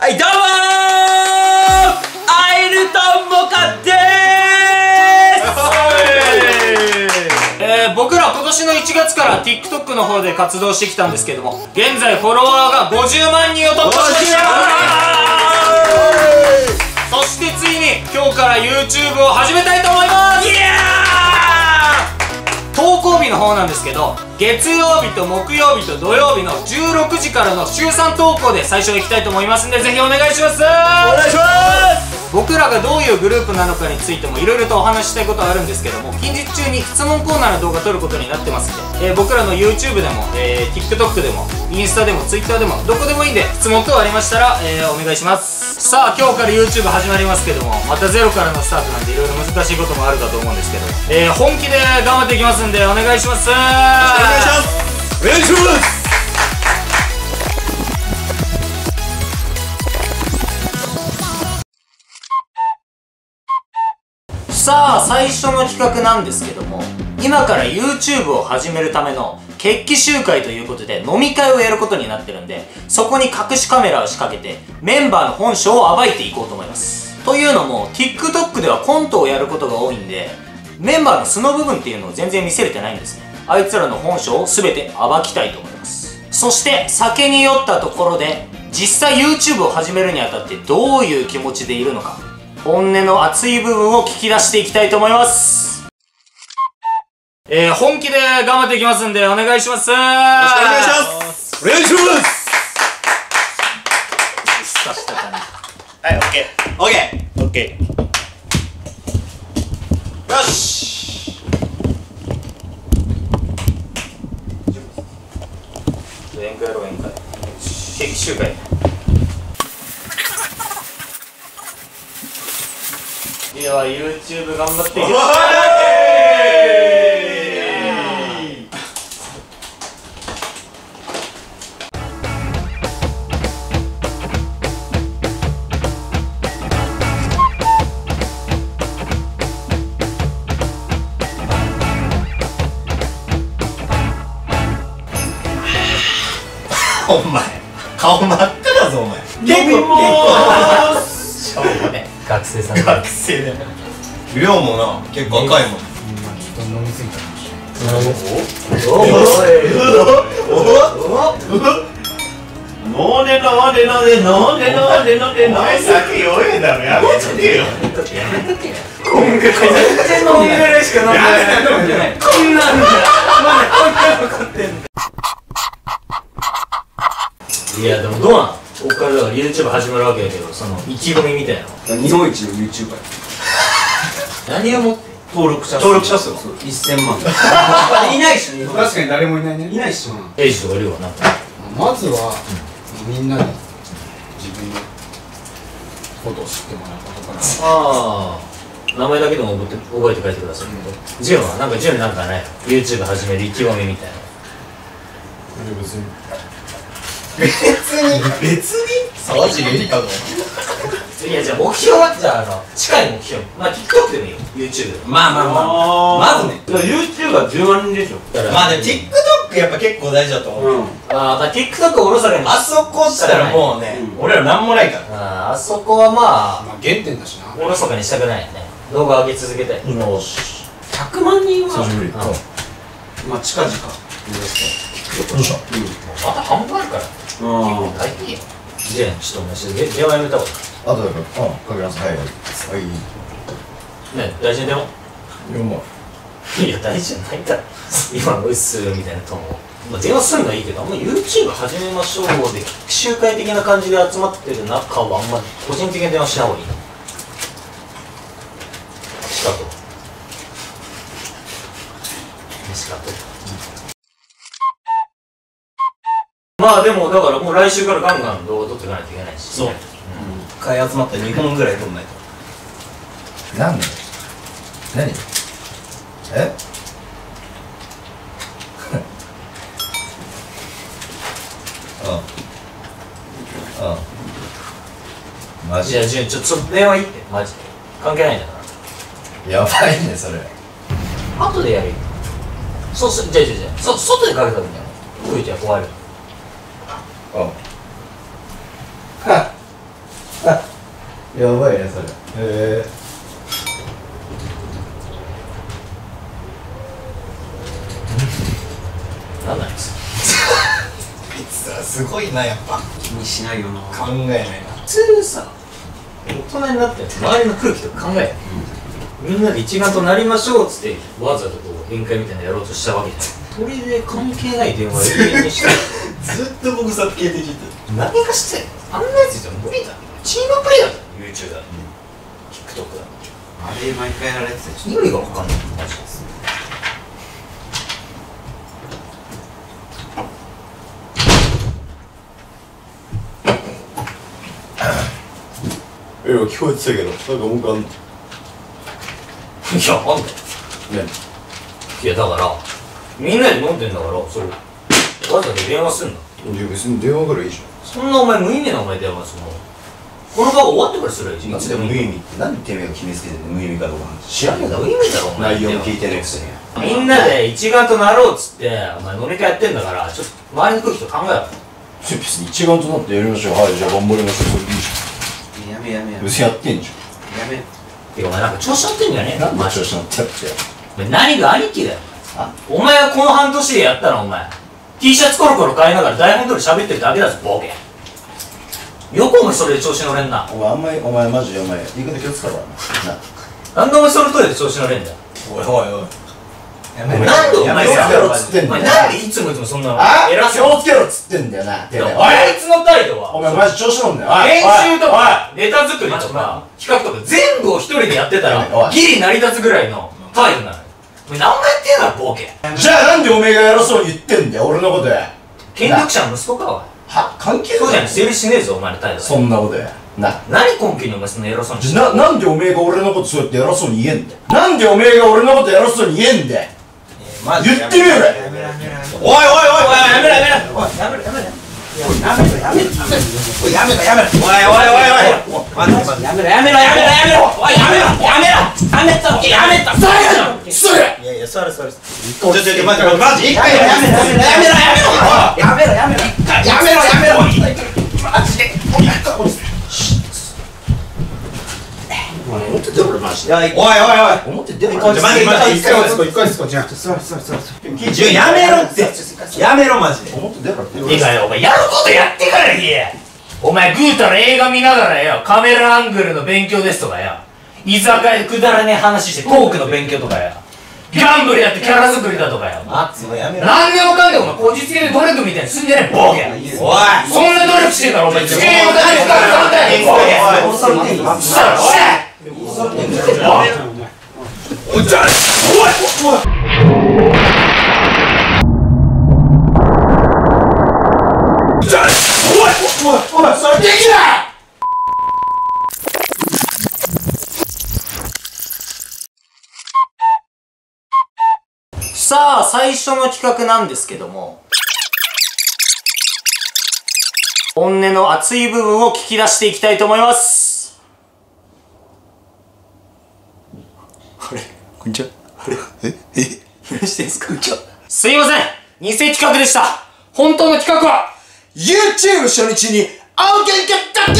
はいどうもーアイルトンモカでーすえー、僕ら今年の1月から TikTok の方で活動してきたんですけども現在フォロワーが50万人を突破しましたそしてついに今日から YouTube を始めたいと思います投稿日の方なんですけど月曜日と木曜日と土曜日の16時からの週3投稿で最初行きたいと思いますんでぜひお願いします。お願いします。僕らがどういうグループなのかについてもいろいろとお話ししたいことはあるんですけども近日中に質問コーナーの動画撮ることになってますんで、えー僕らの YouTube でも、えー TikTok でもインスタでも Twitter でもどこでもいいんで質問等ありましたら、えーお願いします。さあ今日から YouTube 始まりますけどもまたゼロからのスタートなんでいろいろ難しいこともあるかと思うんですけど、えー本気で頑張っていきますんでお願いします。お願いします。お願いします。さあ最初の企画なんですけども今から YouTube を始めるための決起集会ということで飲み会をやることになってるんでそこに隠しカメラを仕掛けてメンバーの本性を暴いていこうと思います。というのも TikTok ではコントをやることが多いんでメンバーの素の部分っていうのを全然見せれてないんですね。あいつらの本性を全て暴きたいと思います。そして酒に酔ったところで実際 YouTube を始めるにあたってどういう気持ちでいるのか。本音の熱い部分を聞き出していきたいと思います。えー、本気で頑張っていきますんでお願いします。よろしくお願いします。お願いします。はい、オッケー。オッケー。オッケー。よし。宴会やろう宴会決起集会では YouTube 頑張っていきますお前顔真っ赤だぞお前学生さん構学生だよ。量もな結構赤いもん。おい飲んで飲んで飲んで飲んで飲んで飲んでお前酒酔えだろやめとけよ全然飲んでないしか飲んでないこんなんだまだこんなの残ってんだいやでもどうなんここからだから YouTube 始まるわけやけどその意気込みみたいなの。日本一の YouTuber 何をもって登録者数？登録者数1000万。いないし確かに誰もいないね。いないしエイジとかいるわなんか。まずは、みんなに自分のことを知ってもらうことから。ああ名前だけでも覚えて覚えて帰ってください。ジュンはなんかジュンなんかね YouTube 始める意気込みみたいな。別に別に。沢尻エリカのいやじゃあ目標はじゃああの近い目標。まあ TikTok でもいいよ YouTube でもまあまあ。まあまずね。YouTube は10万人でしょ。まあでも TikTok やっぱ結構大事だと思う、うん。ああ TikTok をおろそかにあそこっつったらもうね、うん。俺らなんもないから。あーあそこはまあまあ原点だしな。おろそかにしたくないよね。動画上げ続けたいうんもう100万人はまあ近々。また半分あるからう。ん大変よじゃあちょっとお前電話やめた方がいあとでかうん。かけますはいはいいね大事な電話4万いや大事じゃないから今のうっすみたいなトーンをまあ電話するのはいいけどあん。ま YouTube 始めましょうで集会的な感じで集まってる中はあん。ま個人的に電話しない方がいいなしかとしかとまあでもだからもう来週からガンガン動画撮っていかないといけないし。そう。一回集まったら2本ぐらい撮んないと。なんだよ何？え？うん。うん。マジ？じゃあじゃあちょっと電話いいってマジで。関係ないんだから。やばいねそれ。後でやるよ。そうすじゃあじゃあじゃあそ外でかけたんじゃない吹いて怖いようんはやばいねそれ。へえ。なんなんですあいつはすごいなやっぱ。気にしないよな。考えないな。普通さ大人になって周りの空気とか考えみんなで一丸となりましょうっつってわざとこう宴会みたいなのやろうとしたわけじゃん。それで関係ない電話永遠にしてずっと僕さ消えてきて何がしてんの？あんなやつじゃ無理だ。チームプレイだぞ。YouTube だ TikTok だ。あれ毎回やられてた意味が分かんない。マジですえ聞こえてたけどなんか文句あんの？いやなんだよいやだからみんなで飲んでんだからそれわざと電話すんだいや別に電話ぐらいいいじそんなお前無意味なお前電話するの？この場が終わってからするよいいつでも無意味ってなんでてめえが決めつけてんの？無意味かどうか知らんよ無意味だろお前。内容も聞いてねえくせにみんなで一丸となろうっつってお前飲み会やってんだからちょっと周りの空気と考えろ。ゃん別に一丸となってやりましょうはいじゃあ頑張りましょうそれでいいじやめやめやめゃん。別にやってんじやめてかお前なんか調子乗ってんじゃねえ？ゃんなで調子乗ってやって何が兄貴だよ。あお前はこの半年でやったのお前 T シャツコロコロ変えながら台本通り喋ってるだけだぞボケ。よくお前それで調子乗れんな。お前あんまりお前マジでお前言い方気をつかうからななんでお前その通りで調子乗れんだよ。おいおいおい。やお前なんでお前気をつけろっさつってんだよ。お前なんでいつもいつもそんなあ？偉気そうをつけろっつってんだよなてめえお前あいつの態度は？お前マジ調子乗んだよ。編集とか？ネタ作りとか企画とか全部を一人でやってたらギリ成り立つぐらいの態度なのよお前何もやってんだろボケ。じゃあなんでおめえが偉そうに言ってんだよ俺のことや権力者の息子かおい。は関係そうじゃない成立しねえぞお前の態度そんなことや。な。何根拠にお前そんな偉そうにじゃななんでおめえが俺のことそうやって偉そうに言えんだよ。なんでおめえが俺のこと偉そうに言えんだよ。マ言ってみろおいおいおいおい。やめろやめろおいやめろやめろやめろやめろおいやめろやめろおいおいおいおい待って待ってやめろやめろやめろやめろおいやめろやめろやめたやめたそれやめろそれいやいや座れ座れちょちょちょ待ってマジ一回やめろやめろやめろやめろやめろやめろやめろやめろ思ってて俺マジでいやいおいおいおい。じゃあ待って待って一回落ち着こう一回落ち着こうじゃあ。座れ座れ座れじゃあやめろってやめろマジで。てかよお前やることやってから言えお前ぐうたら映画見ながらよカメラアングルの勉強ですとかよ。居酒屋でくだらねえ話してトークの勉強とかよ。ギャンブルやってキャラ作りだとかよ。待つのやめろ。何でもかんでもお前こじつけで努力みたいにすんじゃねえボケ。おい。そんな努力してんだろお前机の金使うんだよボケ殺されてんのそしたらおい。おいじゃあおいじゃおいおいおいそれできないさあ最初の企画なんですけども。本音の熱い部分を聞き出していきたいと思いますあれこんにちはええ。何してんすか？こんにちはすいません。偽企画でした。本当の企画は YouTube 初日に OK ゲット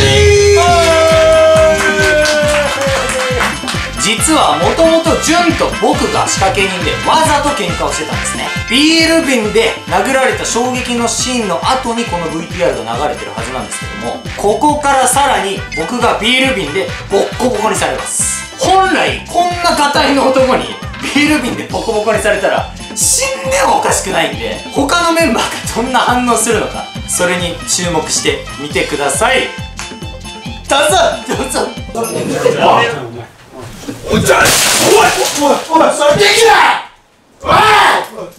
実はもともとジュンと僕が仕掛け人でわざと喧嘩をしてたんですね。ビール瓶で殴られた衝撃のシーンの後にこの VTR が流れてるはずなんですけどもここからさらに僕がビール瓶でボッコボコにされます本来こんな硬いの男にビール瓶でボコボコにされたら死んでもおかしくないんで他のメンバーがどんな反応するのかそれに注目してみてください。どうぞどうぞおいじゃあおいおいおいそれできないおい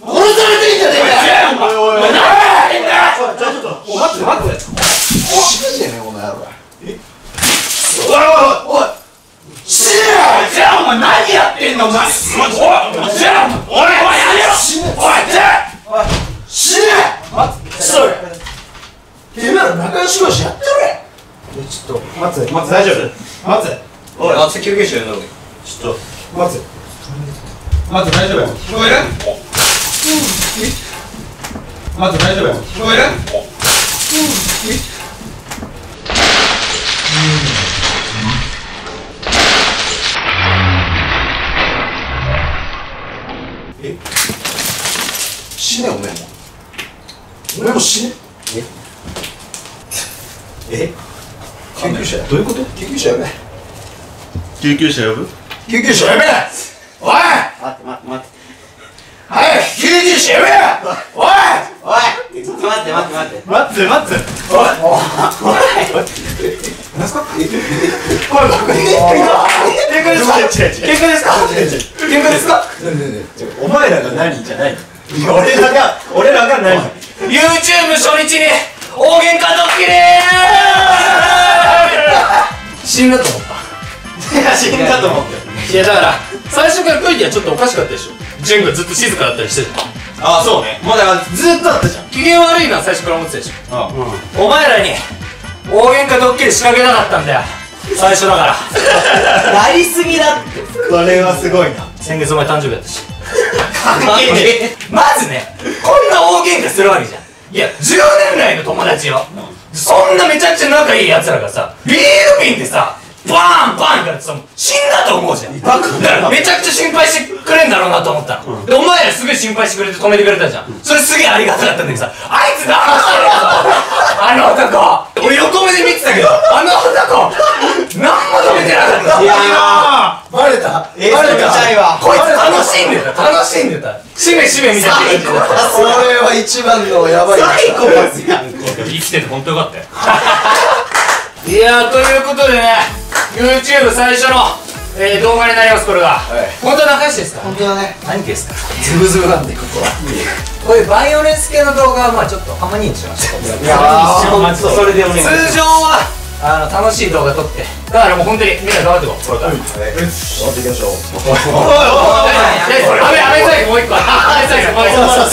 殺されてんじゃねえかおいおいおいおい死ぬじゃねえこの野郎おいおい死ねよじゃあお前何やってんのお前おいじゃあおいおいやめろ死ねおいじゃあ死ねそれてめえら仲良し同士やってるちょっと待つ待つ大丈夫待つおいあ救急車呼んだ方がいいちょっと待つ待つ大丈夫聞こえる待つ大丈夫聞こえるえ？死ねお前も。お前も死ね？え？え？救急車どういうこと？救急車呼べ救急車呼ぶ？救急車呼べ！おい！待って待って待って。早く救急車呼べおいおいちょっと待って待って待って。待って待って。喧嘩ですか？喧嘩ですか？喧嘩ですか？お前らが何？じゃない俺らが俺らが何？YouTube 初日に大喧嘩ドッキリ！死んだと思った。いや死んだと思って。いやだから最初からクイティはちょっとおかしかったでしょジュンがずっと静かだったりして。たああそうね。もうだからずっとだったじゃん。機嫌悪いのは最初から思ってたでしょ。うん。お前らに大喧嘩ドッキリ仕掛けたかったんだよ。最初だから。やりすぎだって。これはすごいな。先月お前誕生日だったし。関係ねまずねこんな大喧嘩するわけじゃん。いや10年来の友達よそんなめちゃくちゃ仲いい奴らがさビール瓶でさバーンバーンからってさ死んだと思うじゃん。だからめちゃくちゃ心配してくれんだろうなと思ったの、でお前らすぐ心配してくれて止めてくれたじゃん。それすげえありがたかったんだけどさあいつ騙してるよあの男。俺横目で見てたけどあの男。何も止めてなかったいやバレた？えバレた？ーちゃいわこいつ楽しんでた。楽しんでた。しめしめみた。いなこれは一番のやばいサイコパスやん。生きてて本当よかったよ。いやーということでね YouTube 最初の、えー動画になりますこれが、本当は仲良しですか？本当だね。何ですか？ズブズブなんでここは。こういうバイオレンス系の動画はまあちょっとたまににしましたいやーそれでお願いします。通常はあの楽しい動画撮って。だからもう本当にみんな頑張っていこう。これから。頑張っていきましょう。大丈夫大丈夫雨雨最後もう一個